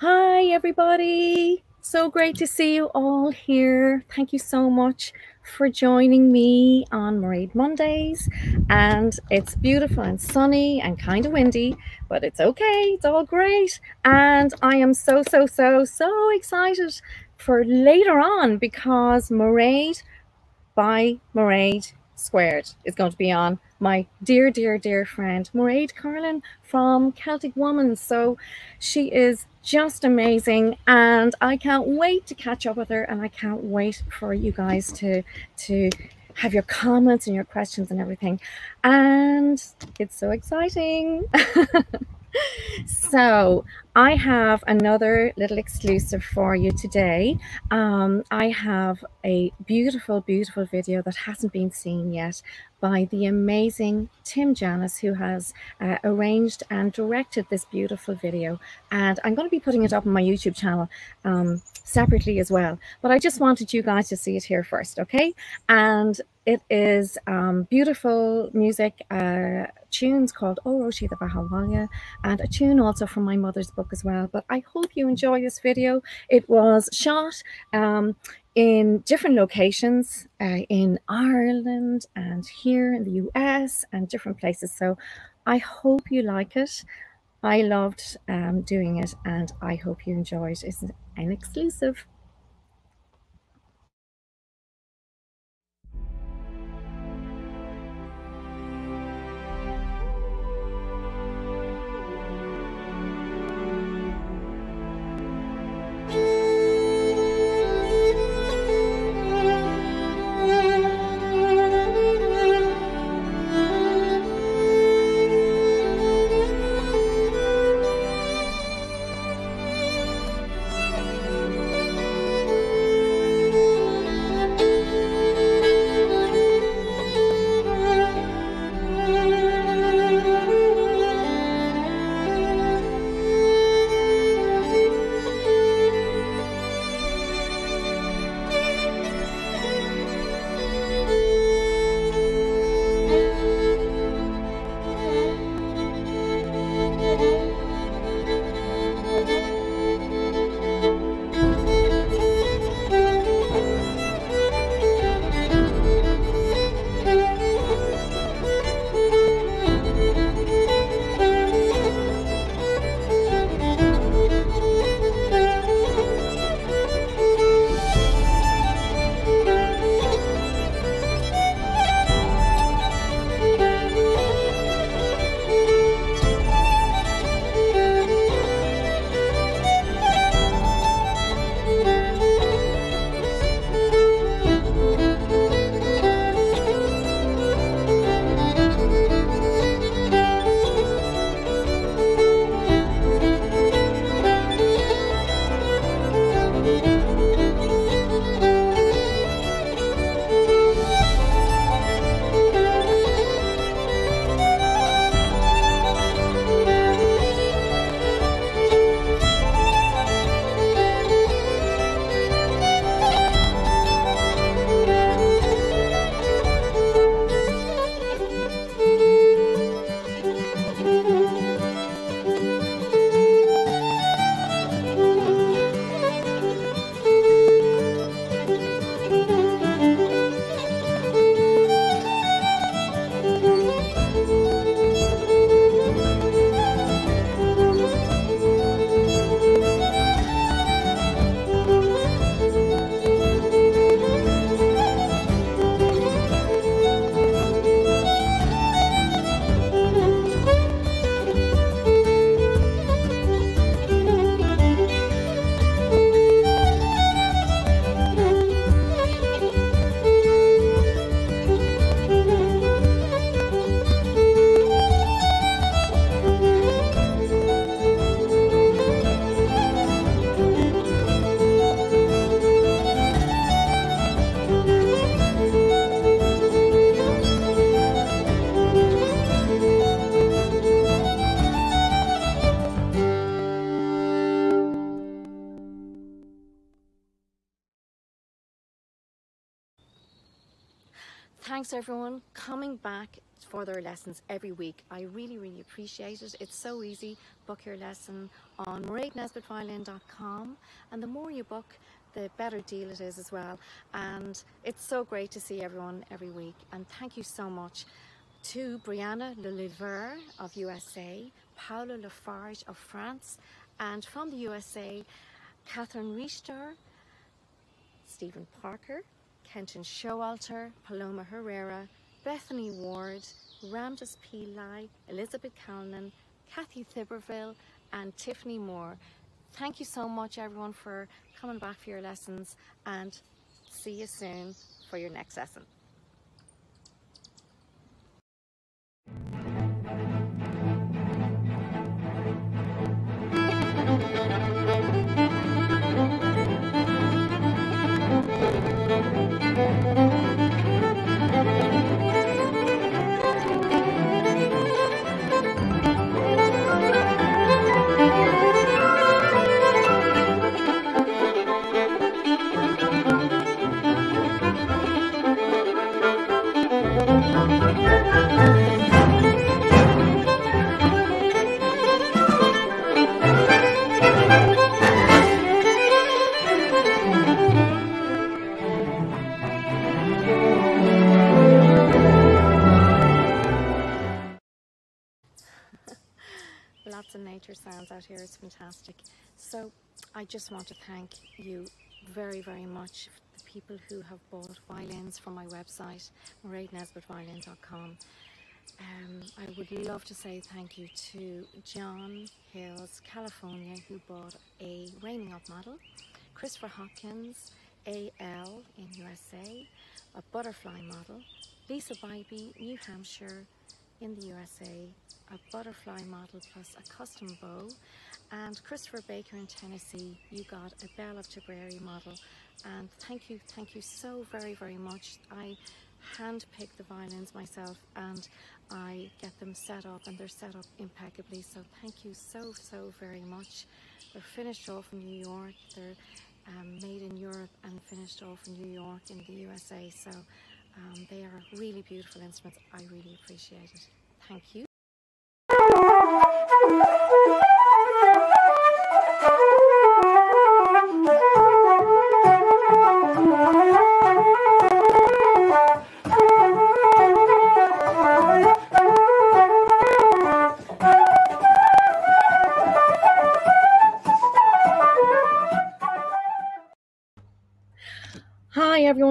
Hi, everybody. So great to see you all here. Thank you so much for joining me on Mairead Mondays. And it's beautiful and sunny and kind of windy, but it's okay. It's all great. And I am so, so, so, so excited for later on because Mairead by Mairead Squared is going to be on my dear, dear, dear friend, Mairead Carlin from Celtic Woman. So she is just amazing and I can't wait to catch up with her and I can't wait for you guys to to have your comments and your questions and everything. And it's so exciting. so I have another little exclusive for you today. Um, I have a beautiful, beautiful video that hasn't been seen yet by the amazing Tim Janis, who has uh, arranged and directed this beautiful video. And I'm going to be putting it up on my YouTube channel um, separately as well. But I just wanted you guys to see it here first, okay? And it is um, beautiful music, uh, tunes called O Roshi the Bahawalia, and a tune also from my mother's book as well. But I hope you enjoy this video. It was shot um, in different locations uh, in Ireland and here in the US and different places. So I hope you like it. I loved um, doing it and I hope you enjoy it. It's an exclusive. Thanks everyone coming back for their lessons every week. I really, really appreciate it. It's so easy. Book your lesson on maireadnesbittviolin.com and the more you book, the better deal it is as well. And it's so great to see everyone every week. And thank you so much to Brianna Leliver of USA, Paolo Lafarge of France, and from the USA, Catherine Richter, Stephen Parker, Kenton Showalter, Paloma Herrera, Bethany Ward, Ramdas Pillai, Elizabeth Calnan, Kathy Thiberville, and Tiffany Moore. Thank you so much everyone for coming back for your lessons and see you soon for your next lesson. Nature sounds out here. It's fantastic. So I just want to thank you very, very much, the people who have bought violins from my website, maireadnesbittviolin.com. Um, I would love to say thank you to John Hills, California, who bought a Raining Up model, Christopher Hopkins, AL in USA, a butterfly model, Lisa Bybee, New Hampshire, in the USA, a butterfly model plus a custom bow, and Christopher Baker in Tennessee, you got a Belle of Tipperary model. And thank you, thank you so very, very much. I hand pick the violins myself and I get them set up and they're set up impeccably. So thank you so, so very much. They're finished off in New York. They're um, made in Europe and finished off in New York in the USA. So um, they are really beautiful instruments. I really appreciate it. Thank you.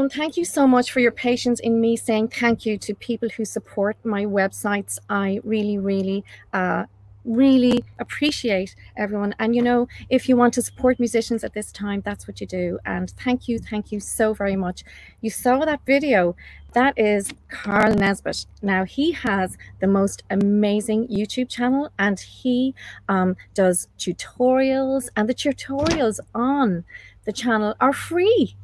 Thank you so much for your patience in me saying thank you to people who support my websites. I really, really, uh, really appreciate everyone. And you know, if you want to support musicians at this time, that's what you do. And thank you, thank you so very much. You saw that video. That is Carl Nesbitt. Now he has the most amazing YouTube channel and he um, does tutorials and the tutorials on the channel are free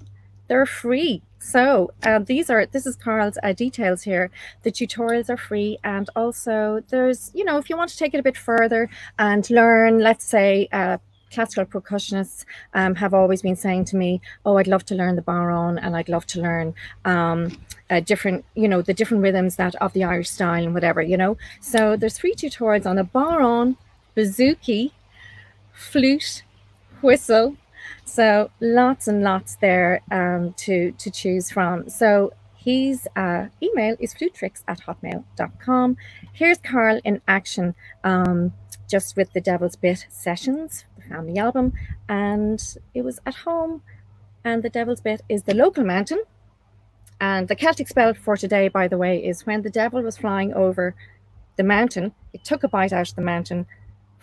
they're free. So uh, these are, this is Carl's uh, details here. The tutorials are free. And also there's, you know, if you want to take it a bit further and learn, let's say, uh, classical percussionists um, have always been saying to me, oh, I'd love to learn the bodhrán, and I'd love to learn um, different, you know, the different rhythms that of the Irish style and whatever, you know. So there's three tutorials on the bodhrán, bouzouki, flute, whistle, so lots and lots there um, to, to choose from. So his uh, email is flutetricks at hotmail.com. Here's Carl in action um, just with the Devil's Bit sessions, the family album. And it was at home. And the Devil's Bit is the local mountain. And the Celtic spell for today, by the way, is when the devil was flying over the mountain, it took a bite out of the mountain,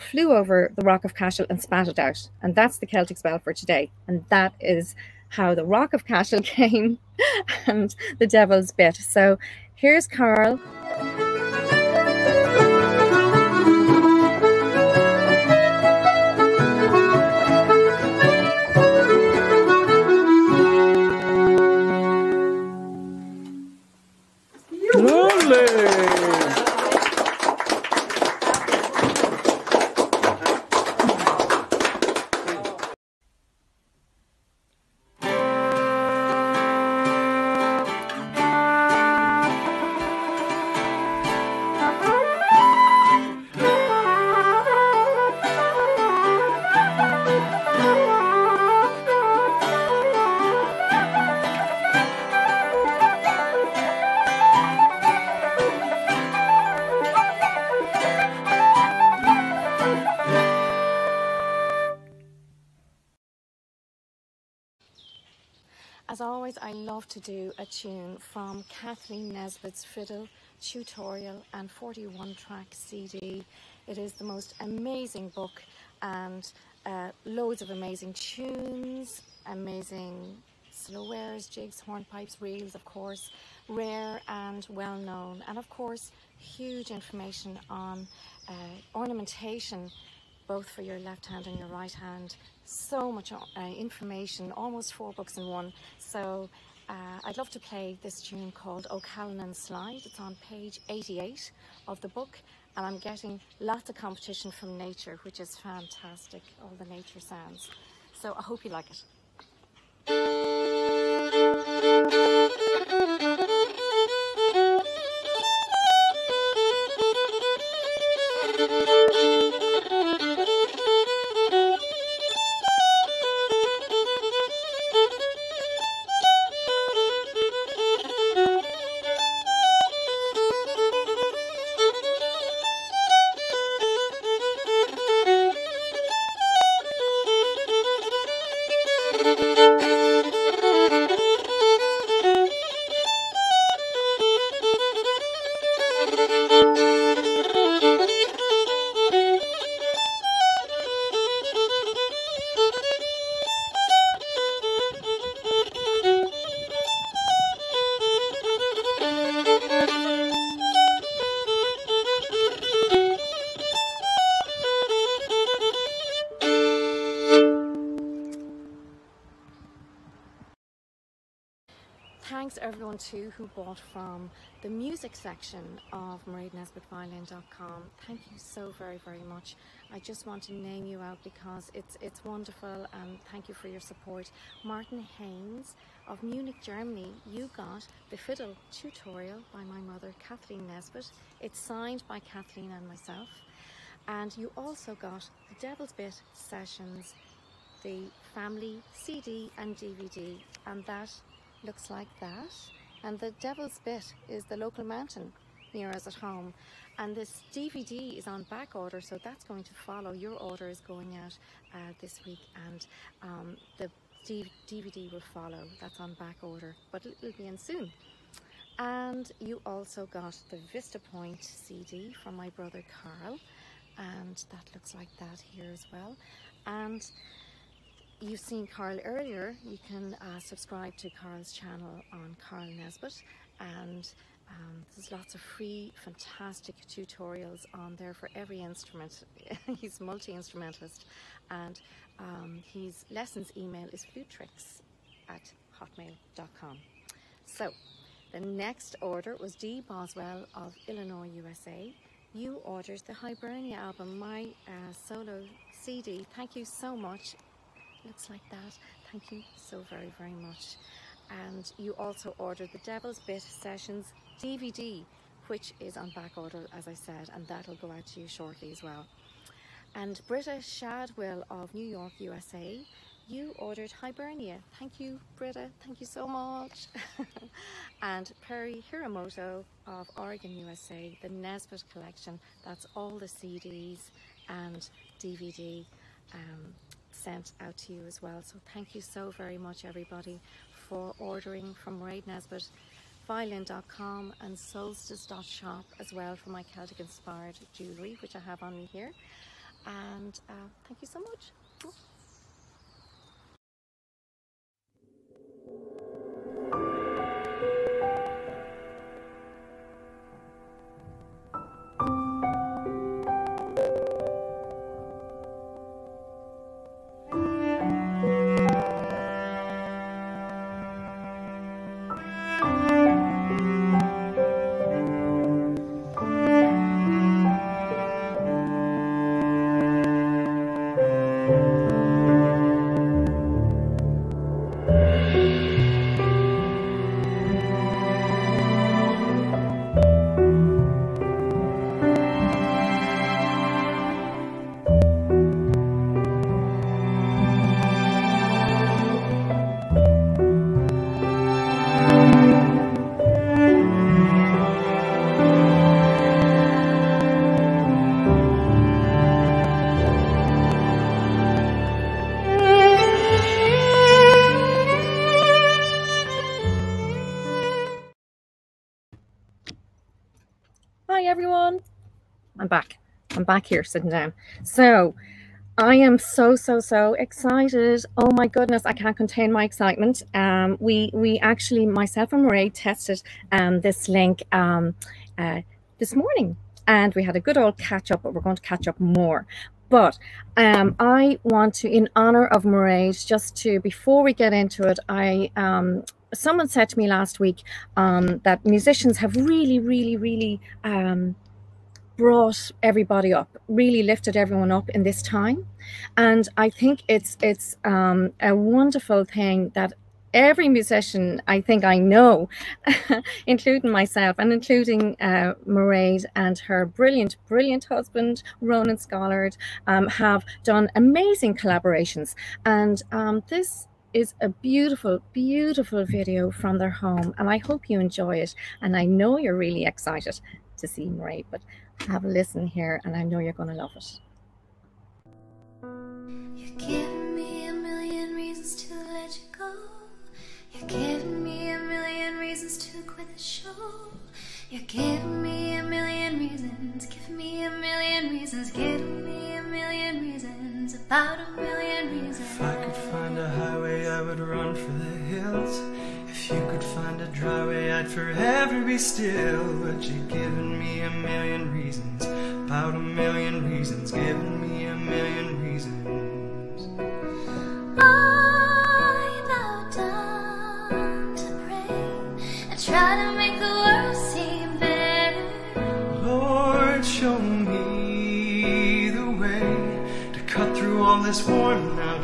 flew over the rock of Cashel and spat it out. And that's the Celtic spell for today. And that is how the rock of Cashel came and the devil's bit. So here's Carl. Love to do a tune from Kathleen Nesbitt's Fiddle Tutorial and 41 track CD. It is the most amazing book and uh, loads of amazing tunes, amazing slow jigs, hornpipes, reels, of course, rare and well known, and of course, huge information on uh, ornamentation both for your left hand and your right hand. So much uh, information, almost four books in one. So uh, I'd love to play this tune called O'Callanan Slide. It's on page 88 of the book and I'm getting lots of competition from nature, which is fantastic, all the nature sounds. So I hope you like it. Everyone too who bought from the music section of maireadnesbittviolin.com. Thank you so very, very much. I just want to name you out because it's it's wonderful and thank you for your support. Martin Haynes of Munich, Germany, you got the fiddle tutorial by my mother Kathleen Nesbitt. It's signed by Kathleen and myself. And you also got the Devil's Bit sessions, the family CD and DVD, and that looks like that. And the Devil's Bit is the local mountain near us at home. And this DVD is on back order, so that's going to follow. Your order is going out uh, this week, and um, the DVD will follow. That's on back order, but it'll be in soon. And you also got the Vista Point CD from my brother Carl, and that looks like that here as well. And you've seen Carl earlier, you can uh, subscribe to Carl's channel on Carl Nesbitt and um, there's lots of free, fantastic tutorials on there for every instrument. he's multi-instrumentalist and um, his lessons email is flutetricks at hotmail.com. So the next order was Dee Boswell of Illinois, USA. You ordered the Hibernia album, my uh, solo CD. Thank you so much looks like that. Thank you so very very much. And you also ordered the Devil's Bit Sessions DVD which is on back order as I said and that'll go out to you shortly as well. And Britta Shadwell of New York USA you ordered Hibernia. Thank you Britta. Thank you so much. And Perry Hiramoto of Oregon USA the Nesbitt collection. That's all the CDs and DVD um, sent out to you as well. So thank you so very much everybody for ordering from Mairead Nesbitt violin.com and solstice.shop as well for my Celtic inspired jewellery which I have on me here and uh, thank you so much. Everyone. I'm back. I'm back here sitting down. So I am so so so excited. Oh my goodness, I can't contain my excitement. Um, we we actually myself and Marie tested um, this link um, uh, this morning, and we had a good old catch up. But we're going to catch up more. But um, I want to, in honor of Mairead, just to before we get into it, I um, someone said to me last week um, that musicians have really, really, really um, brought everybody up, really lifted everyone up in this time, and I think it's it's um, a wonderful thing that every musician I think I know, including myself and including uh, Mairead and her brilliant, brilliant husband, Ronan Scollard, um, have done amazing collaborations. And um, this is a beautiful, beautiful video from their home. And I hope you enjoy it. And I know you're really excited to see Mairead, but have a listen here and I know you're going to love it. You give me a million reasons to let you go. You're giving me a million reasons to quit the show. You're giving me a million reasons, give me a million reasons, give me a million reasons, about a million reasons. If I could find a highway, I would run for the hills. If you could find a dry way, I'd forever be still. But you're giving me a million reasons, about a million reasons, giving me a million reasons. I bow down to pray. I try to make the world seem better. Lord, show me this worn out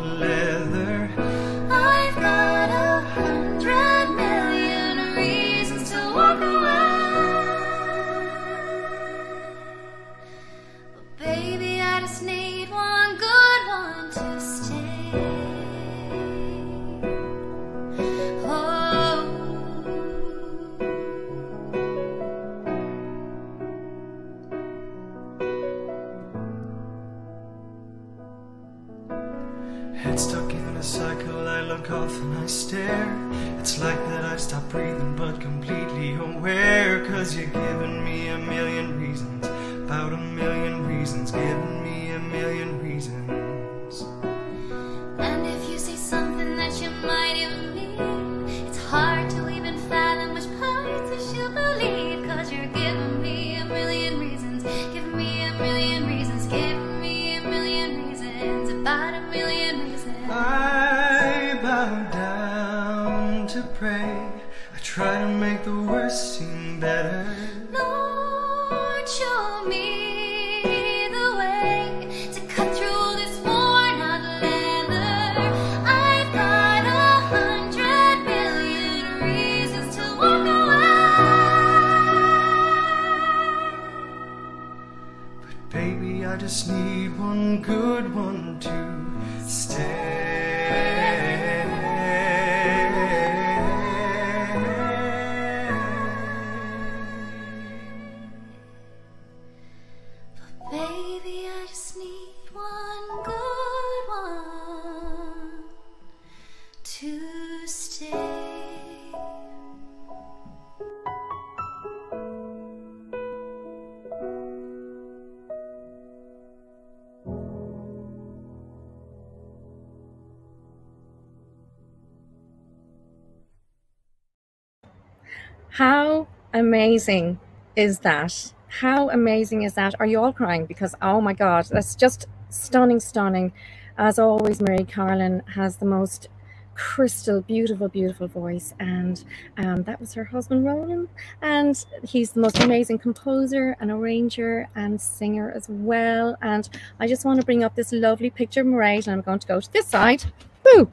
amazing is that? How amazing is that? Are you all crying? Because, oh my God, that's just stunning, stunning. As always, Mairead Carlin has the most crystal, beautiful, beautiful voice. And um, that was her husband, Ronan. And he's the most amazing composer and arranger and singer as well. And I just want to bring up this lovely picture of Mairead, and I'm going to go to this side. Woo!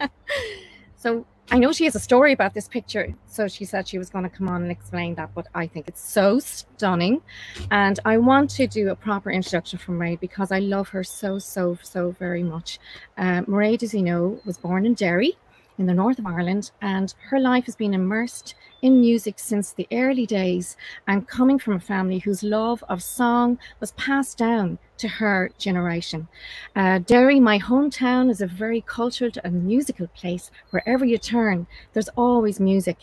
so I know she has a story about this picture, so she said she was going to come on and explain that. But I think it's so stunning, and I want to do a proper introduction for Mairead because I love her so, so, so very much. Uh, Mairead, as you know, was born in Derry in the north of Ireland, and her life has been immersed in music since the early days. And coming from a family whose love of song was passed down to her generation. Uh, Derry, my hometown, is a very cultured and musical place. Wherever you turn, there's always music.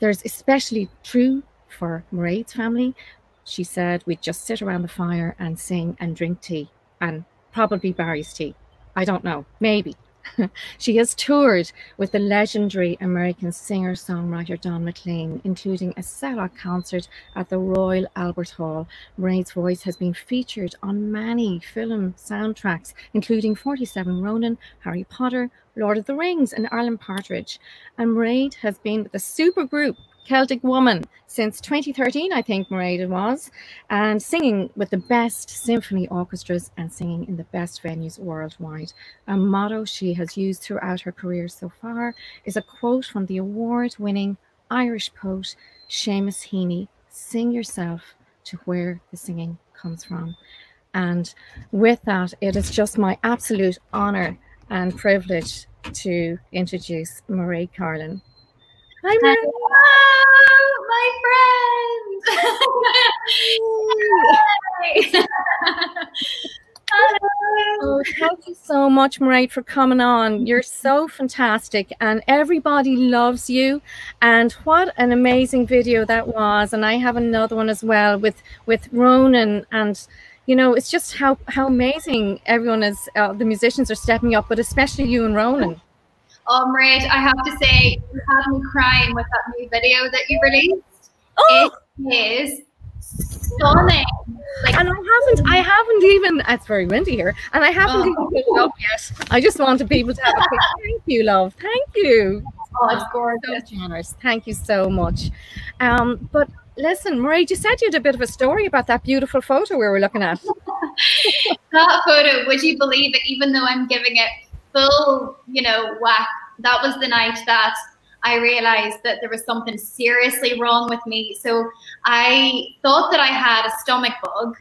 There's especially true for Mairead's family. she said we'd just sit around the fire and sing and drink tea and probably Barry's tea. I don't know, maybe. she has toured with the legendary American singer songwriter Don McLean, including a sellout concert at the Royal Albert Hall. Mairead's voice has been featured on many film soundtracks, including 47 Ronin, Harry Potter, Lord of the Rings, and Alan Partridge. And Mairead has been with the supergroup Celtic Woman since 2013, I think Mairead was, and singing with the best symphony orchestras and singing in the best venues worldwide. A motto she has used throughout her career so far is a quote from the award winning Irish poet Seamus Heaney Sing yourself to where the singing comes from. And with that, it is just my absolute honour and privilege to introduce Mairead Carlin. Hi, Mairead. Hello, my friend. Oh, thank you so much, Mairead, for coming on. You're so fantastic, and everybody loves you. And what an amazing video that was! And I have another one as well with with Ronan, and you know, it's just how how amazing everyone is. Uh, the musicians are stepping up, but especially you and Ronan. Oh, Mairead, I have to say, you had me crying with that new video that you released. Oh! It is stunning. Like, and I haven't, I haven't even. It's very windy here, and I haven't Oh. even put it up yet. I just wanted people to have a quick thank you, love. Thank you. oh, it's So gorgeous. generous. Thank you so much. Um, but listen, Marie, you said you had a bit of a story about that beautiful photo we were looking at. That photo, would you believe it? Even though I'm giving it full, you know, whack, that was the night that I realized that there was something seriously wrong with me. So I thought that I had a stomach bug.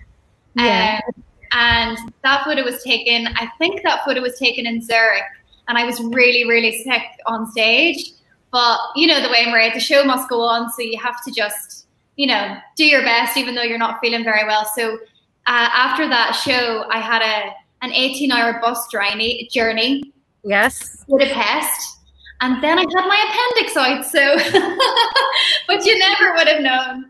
Yeah. Um, and that photo was taken, I think that photo was taken in Zurich. And I was really, really sick on stage. But you know the way Maria, the show must go on. So you have to just, you know, do your best, even though you're not feeling very well. So uh, after that show, I had a an 18 hour bus journey, journey Yes. Budapest. And then I had my appendix out. So, but you never would have known.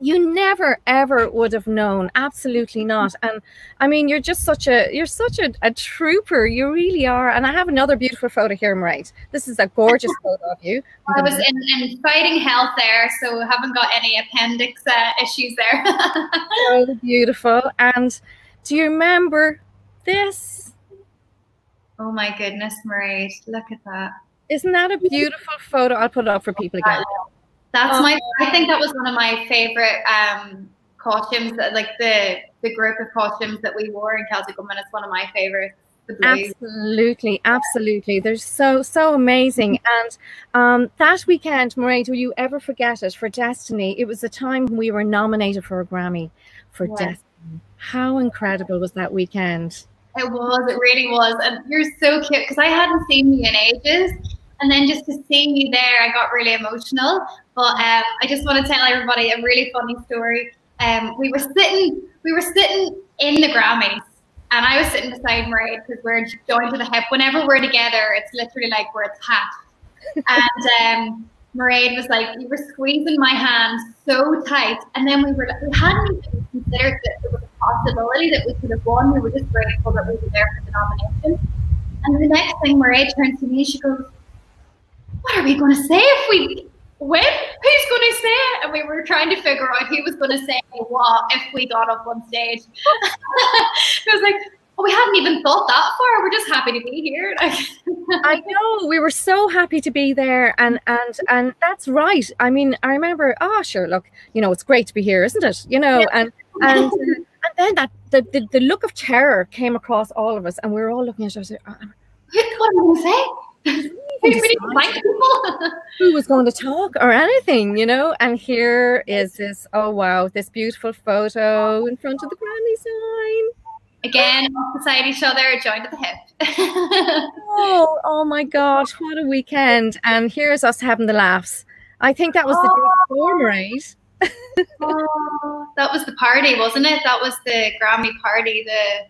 You never ever would have known. Absolutely not. And I mean, you're just such a you're such a, a trooper. You really are. And I have another beautiful photo here, right? This is a gorgeous photo of you. I'm I was in, in fighting health there, so haven't got any appendix uh, issues there. so beautiful. And do you remember this? oh my goodness, Marie, look at that. Isn't that a beautiful photo? I'll put it up for people again. That's Oh. my. I think that was one of my favorite um, costumes. That, like the the group of costumes that we wore in Celtic Woman. It's one of my favorites. Absolutely, absolutely. They're so so amazing. And um, that weekend, Mairead, will you ever forget it? For Destiny, it was the time we were nominated for a Grammy for Yeah. Destiny. How incredible was that weekend? It was. It really was. And you're so cute because I hadn't seen you in ages. And then just to see you there, I got really emotional. But um, I just want to tell everybody a really funny story. Um, we were sitting, we were sitting in the Grammys, and I was sitting beside Mairead because we're joined to the hip. Whenever we're together, it's literally like we're attached. and um, was like, you were squeezing my hand so tight, and then we were, we hadn't even considered that possibility that we could have won. We were just grateful that we were there for the nomination. And the next thing, Mairead turns to me, she goes, "What are we going to say if we win? Who's going to say it?" And we were trying to figure out who was going to say what if we got up on stage. it was like, "Oh, we hadn't even thought that far. We're just happy to be here." I know we were so happy to be there, and and and that's right. I mean, I remember. Oh, sure. Look, you know, it's great to be here, isn't it? You know, and and and then that the, the the look of terror came across all of us, and we were all looking at each other. "Uh, Who- what am I going to say? Who really thank people? who was going to talk or anything, you know. And here is this, oh wow, this beautiful photo in front of the Grammy sign. Again, beside each other, joined at the hip. Oh, oh my gosh, what a weekend. And here's us having the laughs. I think that was the day before, right? Oh, that was the party, wasn't it? That was the Grammy party. The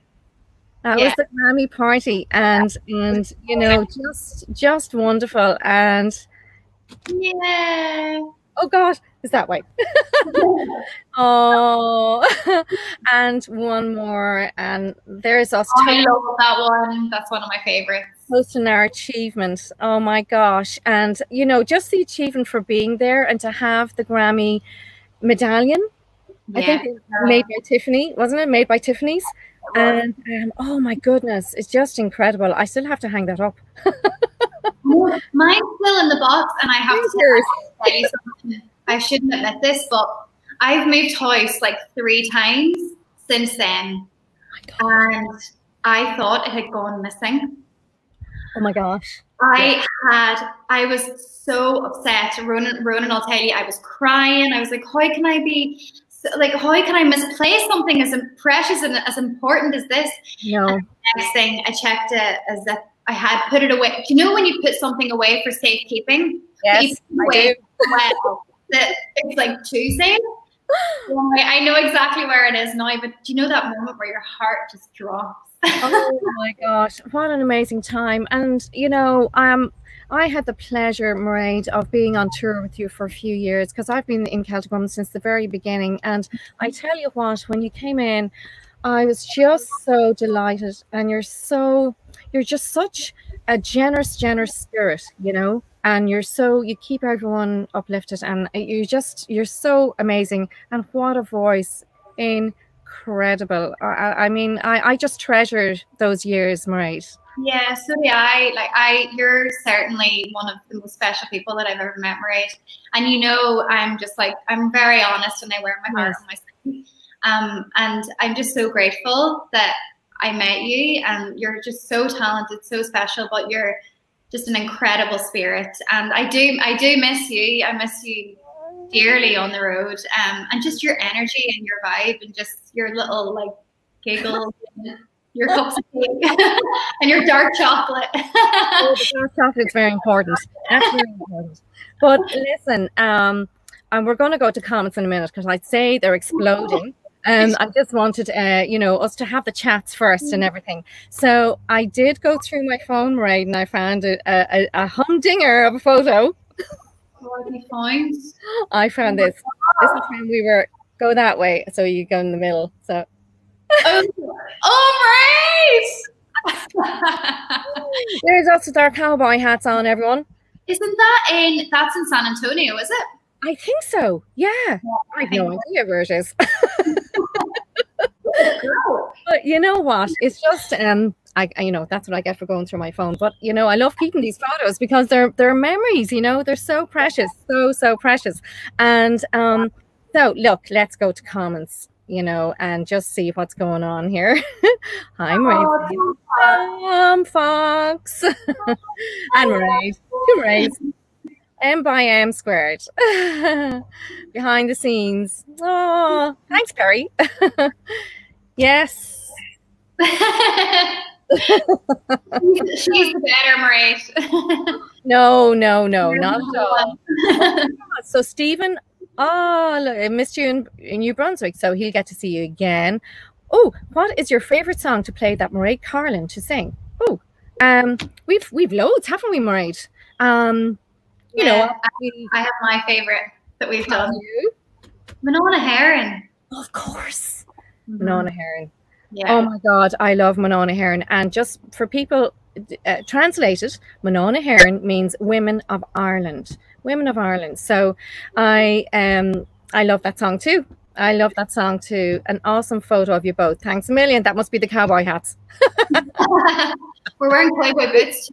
That Yeah. was the Grammy party. And and you know, just just wonderful. And yeah. oh god, Is that way? oh, and one more, and there's us. Oh, I love that one. That's one of my favorites. Posting our achievement. Oh my gosh! And you know, just the achievement for being there and to have the Grammy medallion. Yeah. I think it was made by Tiffany, wasn't it? Made by Tiffany's. And um, oh my goodness, it's just incredible. I still have to hang that up. Mine's still in the box, and I have to tell you something. I shouldn't admit this, but I've moved house like three times since then. Oh and I thought it had gone missing. Oh my gosh. I had, I was so upset. Ronan, Ronan, I'll tell you, I was crying. I was like, how can I be, like, how can I misplace something as precious and as important as this? No. And next thing I checked it as if I had put it away. Do you know when you put something away for safekeeping? Yes, I do. Well, that it's like Tuesday. I know exactly where it is now, but do you know that moment where your heart just drops? Oh my gosh, what an amazing time. And you know, um I had the pleasure, Mairead, of being on tour with you for a few years because I've been in Celtic Woman since the very beginning. And I tell you what, when you came in, I was just so delighted. And you're so, you're just such a generous, generous spirit, you know and you're so you keep everyone uplifted and you just you're so amazing and what a voice incredible i, I mean I, I just treasured those years Mairead. yeah so yeah i like i you're certainly one of the most special people that i've ever met Mairead. and you know i'm just like i'm very honest and i wear my heart yes. on my sleeve um, and i'm just so grateful that i met you and you're just so talented so special but you're just an incredible spirit. And I do, I do miss you. I miss you dearly on the road. Um, and just your energy and your vibe and just your little like giggles. your cups of tea and your dark chocolate. oh, dark chocolate is very important. That's very important. But listen, um, and we're going to go to comments in a minute because I'd say they're exploding. Um, I just wanted, uh, you know, us to have the chats first and everything. So I did go through my phone, right, and I found a, a, a humdinger of a photo. I found oh this. This is when we were go that way, so you go in the middle. So. oh, oh right. There's also our cowboy hats on, everyone. Isn't that in? That's in San Antonio, is it? I think so. Yeah. yeah I have no idea where it is. but you know what? It's just um I, you know that's what I get for going through my phone. But you know, I love keeping these photos because they're they're memories. You know, they're so precious, so so precious. And um, so look, let's go to comments. You know, and just see what's going on here. I'm oh, Um, Fox and Ray. Ray. M by M squared. Behind the scenes. Oh, thanks, Perry. Yes. She's the better, Marie. no, no, no, not at all. so, Stephen, oh, look, I missed you in, in New Brunswick, so he'll get to see you again. Oh, what is your favorite song to play that Mairead Carlin to sing? Oh, um, we've we've loads, haven't we, Mairead? Um, you yeah, know, I, I, have my favorite that we've done. You? Mná na hÉireann. Of course. Mm-hmm. Mná na hÉireann. Yeah. Oh my God, I love Mná na hÉireann. And just for people uh, translated, Mná na hÉireann means women of Ireland. Women of Ireland. So I um I love that song too. I love that song too. An awesome photo of you both. Thanks a million. That must be the cowboy hats. We're wearing cowboy boots.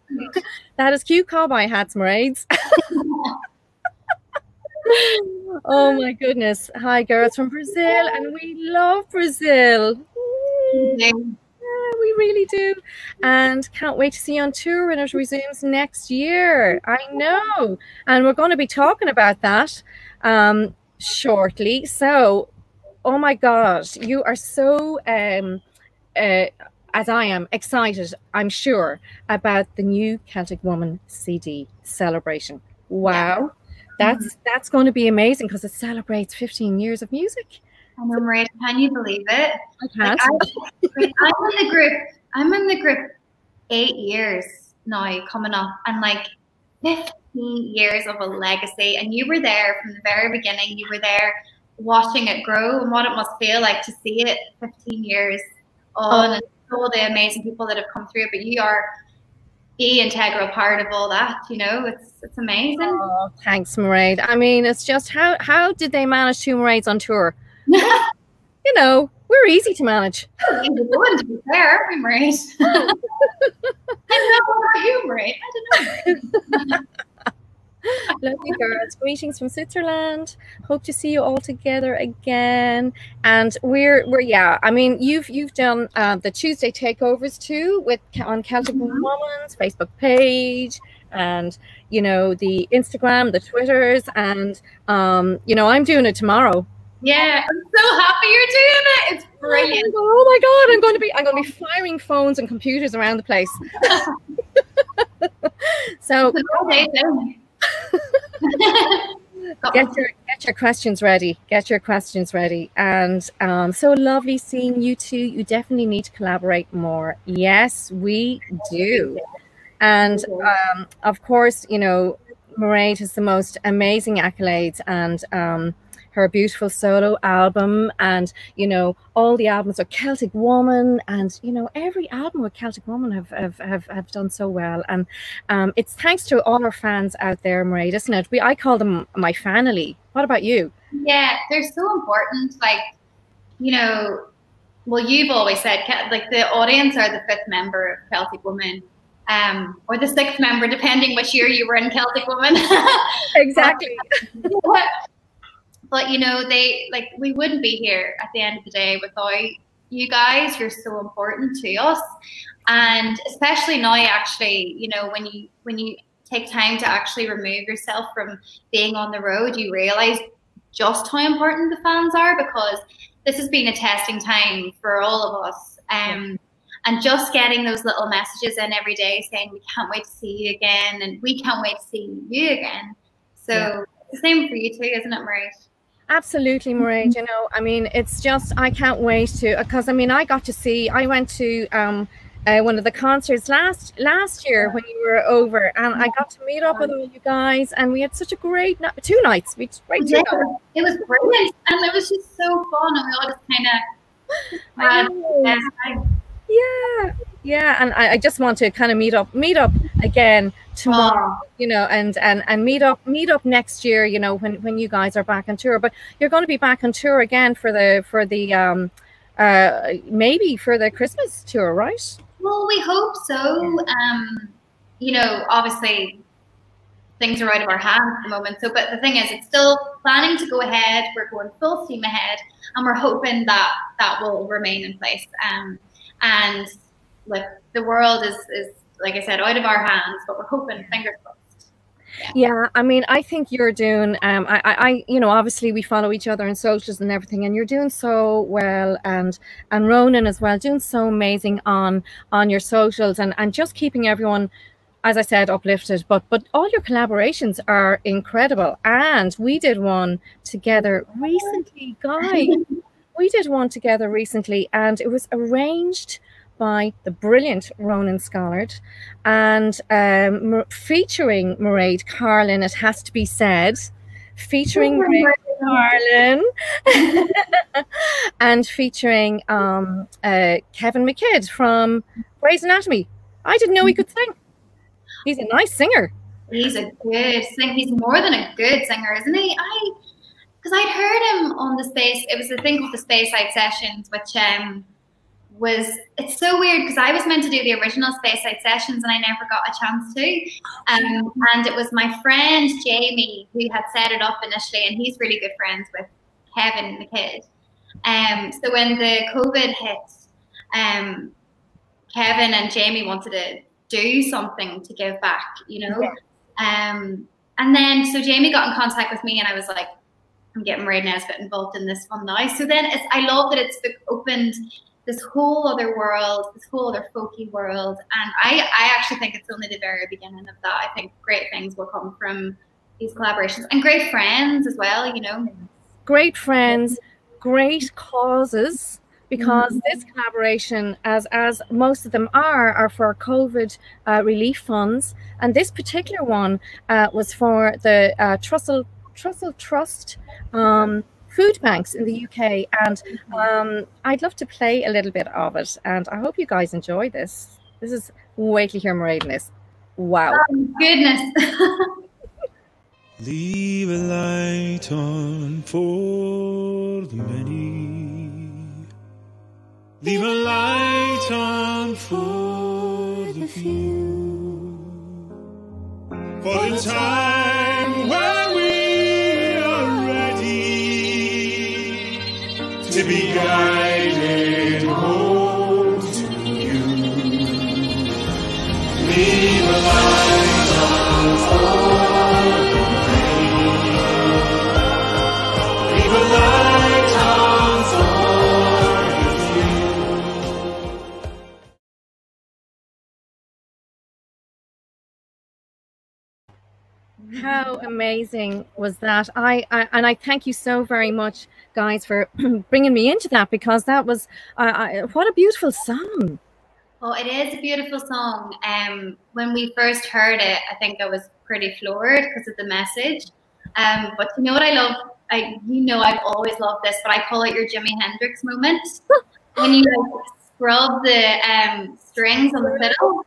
That is cute cowboy hats, Maireads. oh my goodness. Hi, girls from Brazil, and we love Brazil. Yeah, we really do. And can't wait to see you on tour when it resumes next year. I know. And we're going to be talking about that um, shortly. So oh my god you are so um uh, as I am excited, I'm sure, about the new Celtic Woman CD celebration. Wow, yeah. That's mm-hmm. that's going to be amazing because it celebrates 15 years of music. I know, Maria. Can you believe it? I can't. Like, I, I'm in the group. I'm in the group eight years now, coming up, and like 15 years of a legacy, and you were there from the very beginning. You were there watching it grow and what it must feel like to see it 15 years on, oh. and all the amazing people that have come through. But you are the integral part of all that. You know, it's it's amazing. Oh, thanks, Mairead. I mean, it's just how how did they manage two Maireads on tour? you know, we're easy to manage. Oh, easy going, to be fair. I know you, right? I don't know. Lovely girls. Greetings from Switzerland. Hope to see you all together again. And we're we're yeah. I mean, you've you've done uh, the Tuesday takeovers too with on Celtic mm-hmm. Woman's Facebook page, and you know the Instagram, the Twitters, and um, you know I'm doing it tomorrow. Yeah, I'm so happy you're doing it. It's brilliant. Oh my god, I'm going to be I'm going to be firing phones and computers around the place. so get your get your questions ready. Get your questions ready. And um, so lovely seeing you two. You definitely need to collaborate more. Yes, we do. And um, of course, you know, Mairead has the most amazing accolades and um, her beautiful solo album and you know all the albums of celtic woman and you know every album with celtic woman have have, have, have done so well. And um, it's thanks to all our fans out there Mairead isn't it? We i call them my family. What about you? Yeah they're so important. Like you know well you've always said like the audience are the fifth member of celtic woman um, or the sixth member, depending which year you were in Celtic Woman. exactly. but you know they like we wouldn't be here at the end of the day without you guys. You're so important to us. And especially now actually you know when you when you take time to actually remove yourself from being on the road you realize just how important the fans are because this has been a testing time for all of us. Um, and just getting those little messages in every day saying we can't wait to see you again and we can't wait to see you again. So yeah. the same for you too isn't it Marie? Absolutely, Marie. You know, I mean, it's just I can't wait to because I mean I got to see I went to um uh, one of the concerts last last year when you were over, and I got to meet up with all you guys, and we had such a great night, two nights. We great yeah, nights. It was brilliant, and it was just so fun, and we all just kind of. Yeah, yeah, and I, I, just want to kind of meet up, meet up again tomorrow, oh. you know, and and and meet up, meet up next year, you know, when when you guys are back on tour. But you're going to be back on tour again for the for the um, uh, maybe for the Christmas tour, right? Well, we hope so. Um, you know, obviously things are out of our hands at the moment. So, but the thing is, it's still planning to go ahead. We're going full steam ahead, and we're hoping that that will remain in place. Um, and like the world is is like I said, out of our hands, but we're hoping fingers crossed. Yeah. yeah. I mean, I think you're doing. Um, I, I, you know, obviously we follow each other in socials and everything, and you're doing so well, and and Ronan as well, doing so amazing on on your socials, and and just keeping everyone, as I said, uplifted. But but all your collaborations are incredible, and we did one together recently, guys. we did one together recently, and it was arranged by the brilliant Ronan Scollard and um, featuring Mairead Carlin, it has to be said, featuring Mairead Carlin and featuring um, uh, Kevin McKidd from Grey's Anatomy. I didn't know he could sing. He's a nice singer. He's a good singer. He's more than a good singer, isn't he? I because I'd heard him on the space. It was a thing called the Speyside Sessions, which um, was it's so weird because I was meant to do the original Speyside Sessions and I never got a chance to. Um, and it was my friend Jamie who had set it up initially, and he's really good friends with Kevin the kid. Um, so when the COVID hit, um, Kevin and Jamie wanted to do something to give back, you know. Um, and then so Jamie got in contact with me, and I was like, I'm getting Ray Nesbitt involved in this one now. So then I love that it's opened this whole other world, this whole other folky world. And I, I actually think it's only the very beginning of that. I think great things will come from these collaborations and great friends as well, you know. Great friends, great causes, because mm-hmm. this collaboration, as as most of them are, are for COVID uh, relief funds, and this particular one uh, was for the uh, Trussell Trussell Trust. Um, food banks in the UK, and um, I'd love to play a little bit of it. And I hope you guys enjoy this. This is wait to hear Mairead in this. Wow! Oh, goodness. Leave a light on for the many. Leave a light on for the few. For the time when to How amazing was that? I, I, and I thank you so very much, guys, for bringing me into that because that was uh, what a beautiful song. Oh, it is a beautiful song. Um, when we first heard it, I think I was pretty floored because of the message. Um, but you know what I love? I you know I've always loved this, but I call it your Jimi Hendrix moment when you like, scrub the um, strings on the fiddle.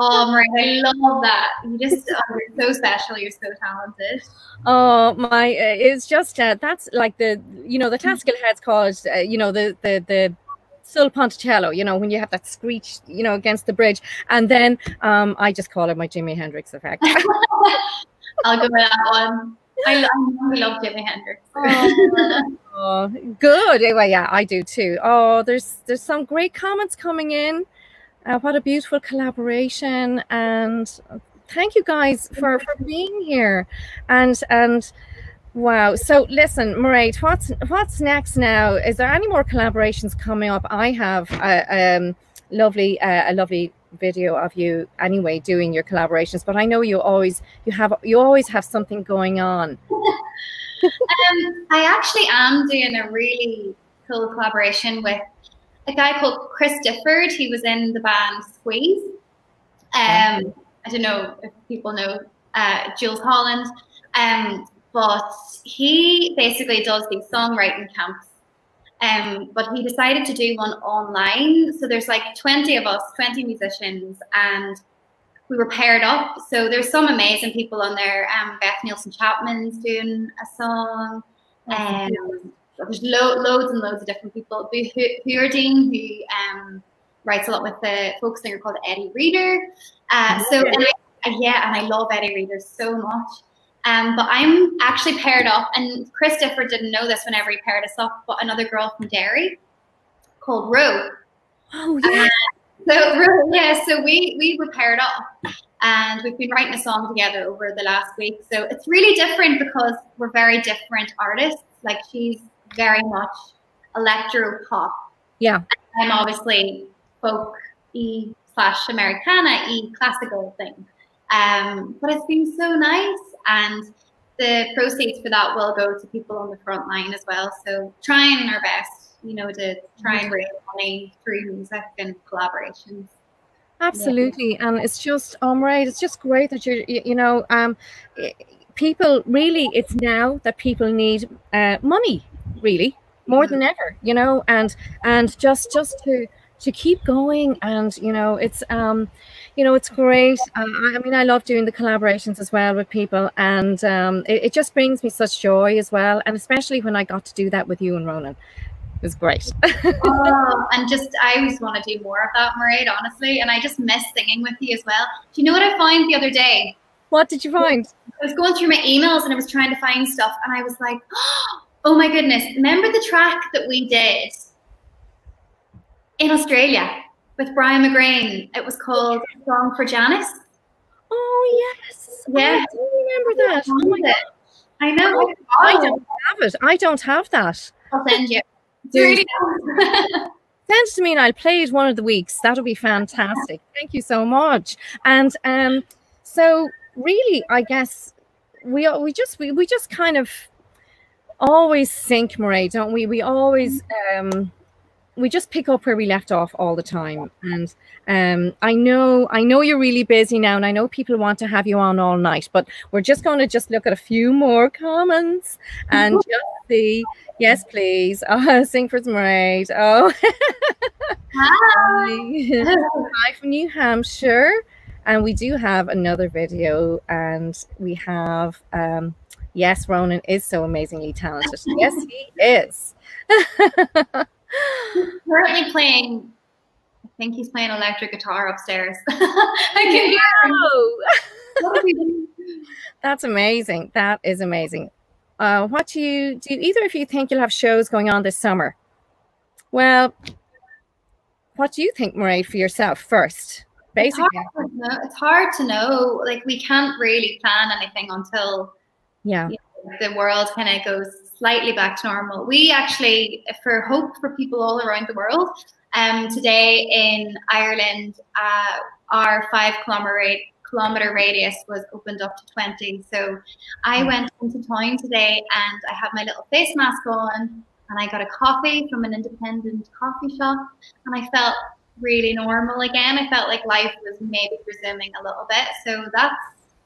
Oh, Maria, I love that. You just oh, you're so special. You're so talented. Oh my! Uh, it's just uh, that's like the you know the classical heads called uh, you know the the the sul ponticello. You know when you have that screech you know against the bridge, and then um, I just call it my Jimi Hendrix effect. I'll go with that one. I love, I love Jimi Hendrix. oh, oh, good. Anyway, yeah, I do too. Oh, there's there's some great comments coming in. Uh, what a beautiful collaboration and thank you guys for for being here. And and wow. So listen Mairead what's what's next now? Is there any more collaborations coming up? I have a um, lovely uh, a lovely video of you anyway doing your collaborations but I know you always you have you always have something going on. Um, I actually am doing a really cool collaboration with a guy called Chris Difford. He was in the band Squeeze. Um, I don't know if people know uh, Jools Holland, um, but he basically does these songwriting camps. Um, but he decided to do one online. So there's like 20 of us, 20 musicians, and we were paired up. So there's some amazing people on there. Um, Beth Nielsen Chapman's doing a song. Um, there's lo- loads and loads of different people. Hewerdine, who um, writes a lot with the folk singer called Eddi Reader. Uh, so and I, yeah, and I love Eddi Reader so much. Um, but I'm actually paired up, and Chris Difford didn't know this whenever he paired us up, but another girl from Derry called Ro. Oh yeah. Uh, so yeah, so we we were paired up, and we've been writing a song together over the last week. So it's really different because we're very different artists. Like she's very much electro pop. Yeah. I'm obviously folk E slash Americana E classical thing. Um, but it's been so nice and the proceeds for that will go to people on the front line as well. So trying our best, you know, to try and raise money through music and collaborations. Absolutely, yeah. and it's just um right. It's just great that you're you, you know um people really. It's now that people need uh, money really more than ever you know and and just just to to keep going. And you know it's um you know it's great. Uh, i mean i love doing the collaborations as well with people. And um it, it, just brings me such joy as well. And especially when i got to do that with you and ronan. It was great. Oh, and just i always want to do more of that Mairead, honestly. And i just miss singing with you as well. Do you know what i found the other day? What did you find? I was going through my emails and i was trying to find stuff. And i was like oh, Oh my goodness. Remember the track that we did in Australia with Brian McGrain? It was called Song for Janice. Oh, yes. Yeah. Oh, I remember that. Oh my God. I know. Oh, I don't have it. I don't have that. I'll send you. Send it to me and I'll play it one of the weeks. That'll be fantastic. Thank you so much. And um, so really, I guess we are, we just we, we just kind of always think, Mairead, don't we? We always, um, we just pick up where we left off all the time. And um, I know I know you're really busy now, and I know people want to have you on all night, but we're just going to just look at a few more comments and just see. Yes, please. Oh, sing for Mairead. Oh, Hi. hi from New Hampshire. And we do have another video, and we have um, yes, Ronan is so amazingly talented. Yes, he is. Currently playing. I think he's playing electric guitar upstairs. I can hear him. What is he doing? that's amazing. That is amazing. Uh, what do you do? Either of you think you'll have shows going on this summer? Well, what do you think, Mairead, for yourself first? It's Basically, hard, to know. it's hard to know. Like we can't really plan anything until yeah. the world kind of goes slightly back to normal. We actually, for hope for people all around the world, um, today in Ireland, uh, our five kilometer kilometer radius was opened up to 20 so i went into town today and i had my little face mask on and i got a coffee from an independent coffee shop and i felt really normal again. I felt like life was maybe resuming a little bit. So that's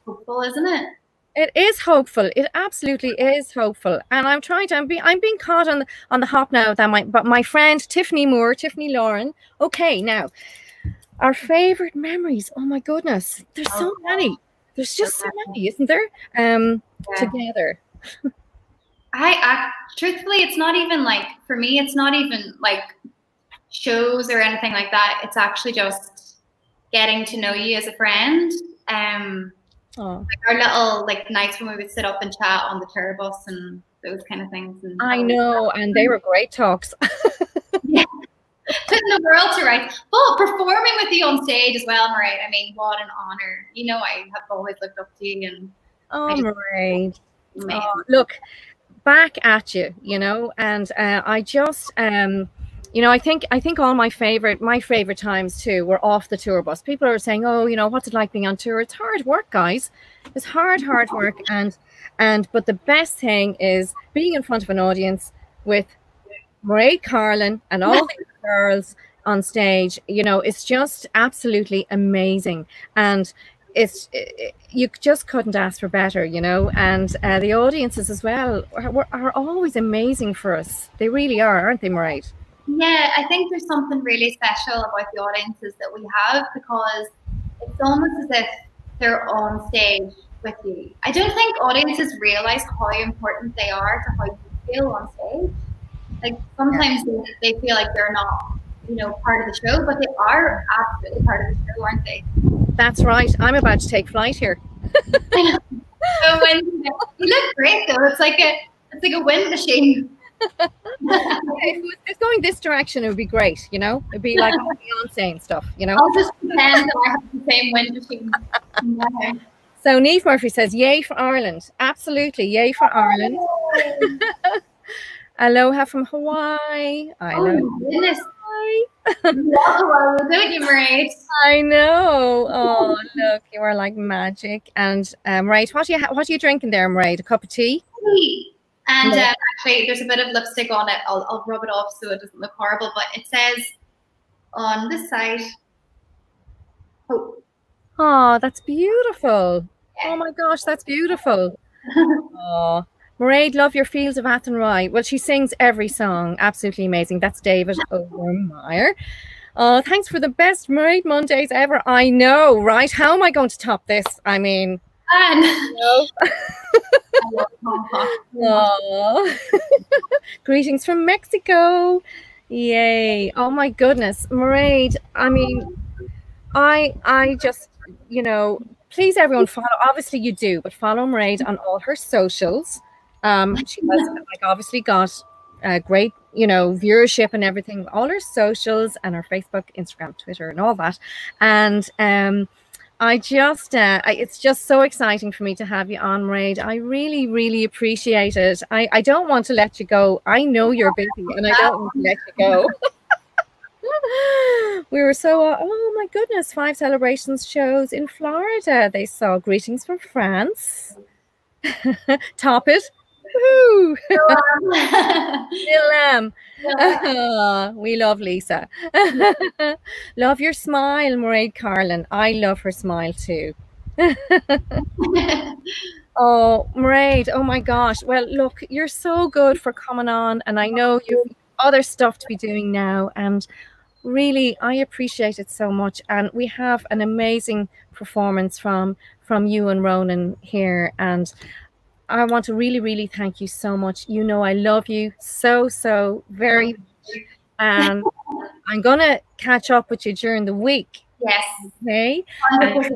hopeful isn't it It is hopeful. It absolutely is hopeful. And I'm trying to. I'm being. I'm being caught on the on the hop now. That my but my friend Tiffany Moore, Tiffany Lauren. Okay, now our favorite memories. Oh my goodness, there's so Oh, many. There's just so many, isn't there? Um, Yeah. together. I, I truthfully, it's not even like for me. It's not even like shows or anything like that. It's actually just getting to know you as a friend. Um, Oh, like our little like nights when we would sit up and chat on the tour bus and those kind of things. And I know, and they were great talks. putting the world to rights. But performing with you on stage as well, Mairead. I mean, what an honor. You know, I have always looked up to you and Oh, Mairead. Oh, look back at you you know and uh, i just um you know i think i think all my favorite my favorite times too were off the tour bus. People are saying oh you know what's it like being on tour? It's hard work guys. It's hard hard work. And and but the best thing is being in front of an audience with Mairead Carlin and all these girls on stage you know it's just absolutely amazing. And it's it, you just couldn't ask for better you know? And uh, the audiences as well are, are always amazing for us. They really are aren't they Mairead? Yeah, I think there's something really special about the audiences that we have because it's almost as if they're on stage with you. I don't think audiences realize how important they are to how you feel on stage. Like sometimes they, they feel like they're not, you know, part of the show, but they are absolutely part of the show, aren't they? that's right i'm about to take flight here So when you look great though, it's like a it's like a wind machine. If it just going this direction it would be great you know it'd be like beyonce and stuff you know I'll just pretend that I have the same wind machine. So neve murphy says yay for ireland absolutely yay for ireland aloha from hawaii i Oh my goodness. hawaii don't you, Mairead? I know. Oh, look, you are like magic. And um, right, what are you ha- what are you drinking there, Mairead? A cup of tea? And Yeah. um, actually, there's a bit of lipstick on it. I'll, I'll rub it off so it doesn't look horrible. But it says on this side, oh, Oh, that's beautiful. Oh my gosh, that's beautiful. Oh, Mairead, love your fields of Athenry. Well, she sings every song. Absolutely amazing. That's David Overmeyer. Oh, thanks for the best Mairead Mondays ever. I know, right? How am I going to top this? I mean, Oh. Greetings from Mexico. Yay. Oh my goodness. Mairead, I mean, I I just, you know, please everyone follow. Obviously you do, but follow Mairead on all her socials. Um, she has like obviously got a great, you know, viewership and everything, all her socials and her Facebook, Instagram, Twitter, and all that. And um I just, uh, I, it's just so exciting for me to have you on, Raid. I really, really appreciate it. I, I don't want to let you go. I know you're busy and I don't want to let you go. we were so, uh, oh my goodness, five celebrations shows in Florida. They saw greetings from France. Top it. Little lamb. yeah. Ah, we love Lisa. love your smile, Mairead Carlin. I love her smile too. Oh, Mairead, oh my gosh. Well, look, you're so good for coming on, and I know you've other stuff to be doing now. And really, I appreciate it so much. And we have an amazing performance from from you and Ronan here. And I want to really, really thank you so much. You know, I love you so, so very much. And I'm gonna catch up with you during the week. yes, Okay. 100%.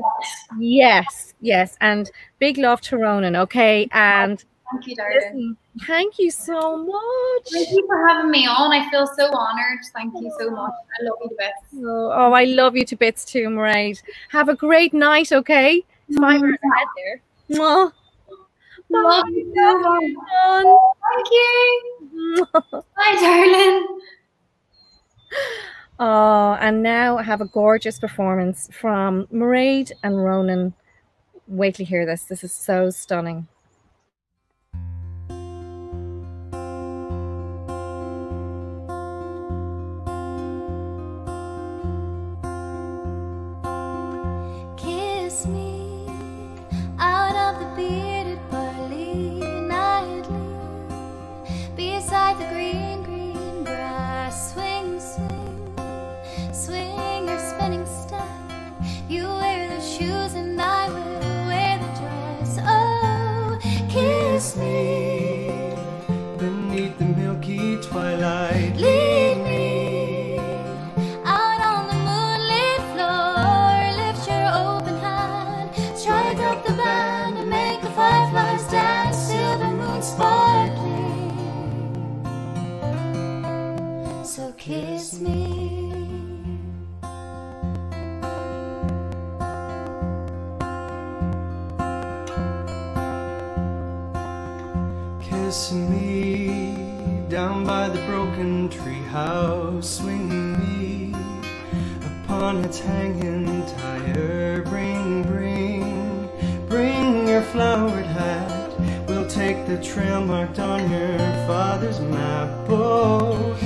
Yes, yes. And big love to Ronan, okay? And Thank you, darling. thank you so much. Thank you for having me on. I feel so honored. Thank you so much. Oh. I love you to bits. Oh, oh, I love you to bits too, Mairead. Have a great night, okay? It's five minutes mm-hmm. ahead there. Mwah. Love you so much. Thank you. Bye, darling. Oh, and now I have a gorgeous performance from Mairead and Ronan. Wait till you hear this. This is so stunning. House, swinging me upon its hanging tire. Bring, bring, bring your flowered hat. We'll take the trail marked on your father's map. Oh,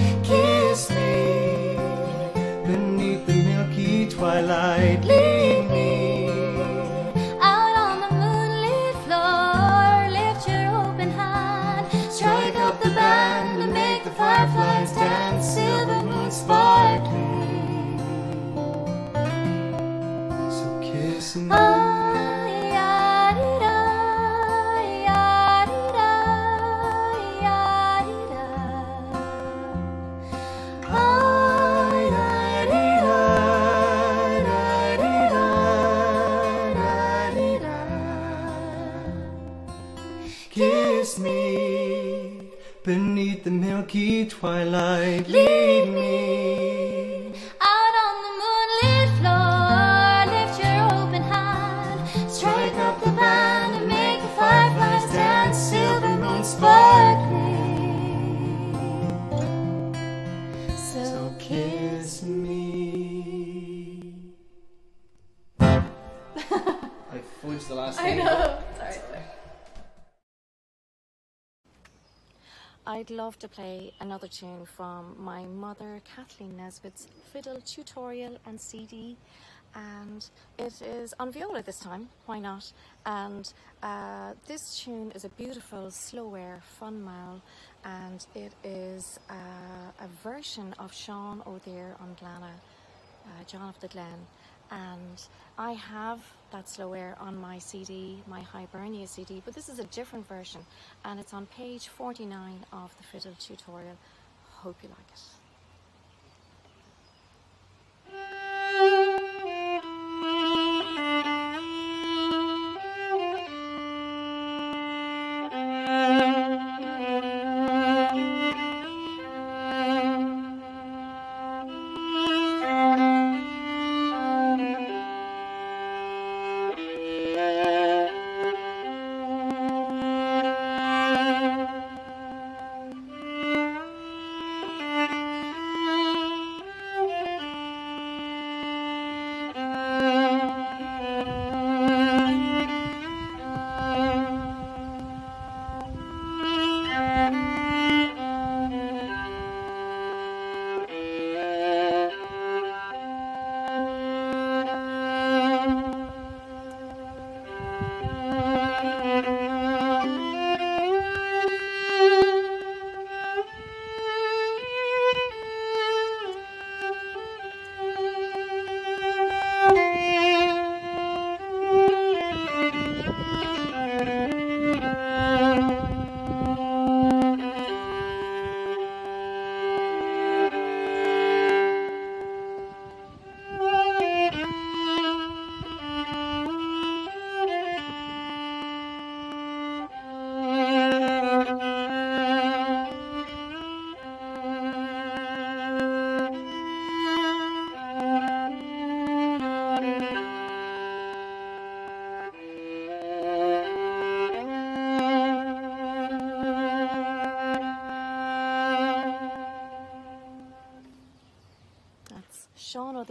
I'd love to play another tune from my mother, Kathleen Nesbitt's fiddle tutorial and CD. And it is on viola this time, why not? And uh, this tune is a beautiful slow air fun mal, and it is uh, a version of Seán Ó Duibhir a' Ghleanna, uh, John of the Glen. And I have that slow air on my CD, my Hibernia CD, but this is a different version and it's on page 49 of the fiddle tutorial. Hope you like it.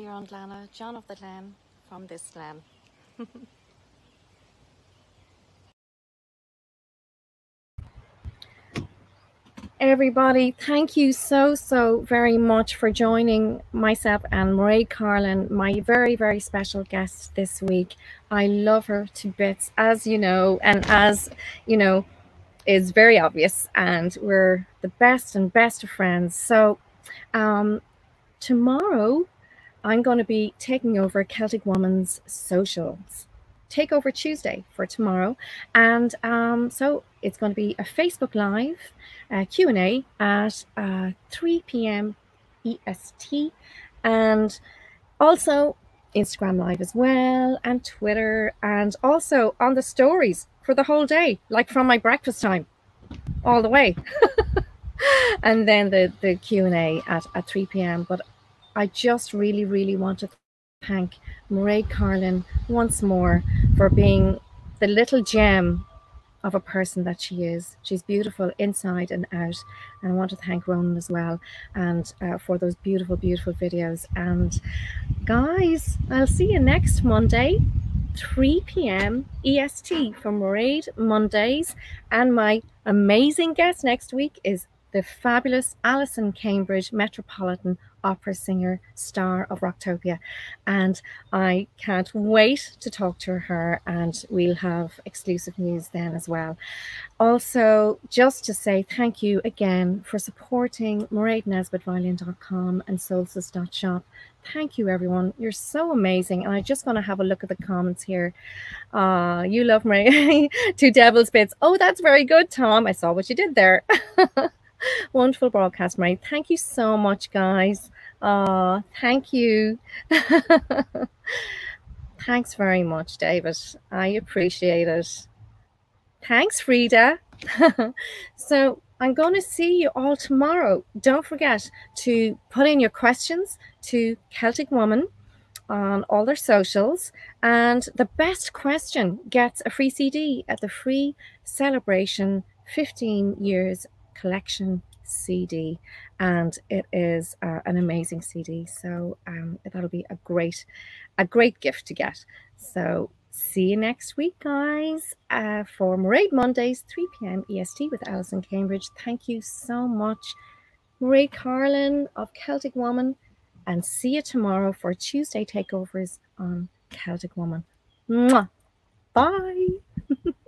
The Oran Lana, John of the Glen from this Glen. Everybody, thank you so, so very much for joining myself and Mairead Carlin, my very, very special guest this week. I love her to bits, as you know, and as you know, is very obvious, and we're the best and best of friends. So, um, tomorrow I'm going to be taking over Celtic Woman's socials. Takeover Tuesday for tomorrow, and um, so it's going to be a Facebook Live uh, Q&A at uh, 3 p.m. EST, and also Instagram Live as well, and Twitter, and also on the stories for the whole day, like from my breakfast time, all the way. and then the the Q&A at, at 3 p.m. But I just really, really want to thank Mairead Carlin once more for being the little gem of a person that she is. She's beautiful inside and out. And I want to thank Ronan as well and uh, for those beautiful, beautiful videos. And guys, I'll see you next Monday, 3 p.m. EST from Mairead Mondays. And my amazing guest next week is the fabulous Alyson Cambridge Metropolitan opera singer, star of Rocktopia. And I can't wait to talk to her, and we'll have exclusive news then as well. Also, just to say thank you again for supporting MaireadNesbittViolin.com and Solstice.shop. Thank you, everyone. You're so amazing. And I just want to have a look at the comments here. Uh, you love me. Two devil's bits. Oh, that's very good, Tom. I saw what you did there. Wonderful broadcast, Mary. Thank you so much, guys. Oh, thank you. Thanks very much, David. I appreciate it. Thanks, Frida. so I'm going to see you all tomorrow. Don't forget to put in your questions to Celtic Woman on all their socials. And the best question gets a free CD at the free celebration 15 years collection CD, and it is uh, an amazing CD. So um, that'll be a great, a great gift to get. So see you next week, guys, uh, for Mairead Mondays, 3 p.m. EST with Alyson Cambridge. Thank you so much, Mairead Carlin of Celtic Woman, and see you tomorrow for Tuesday takeovers on Celtic Woman. Mwah. Bye.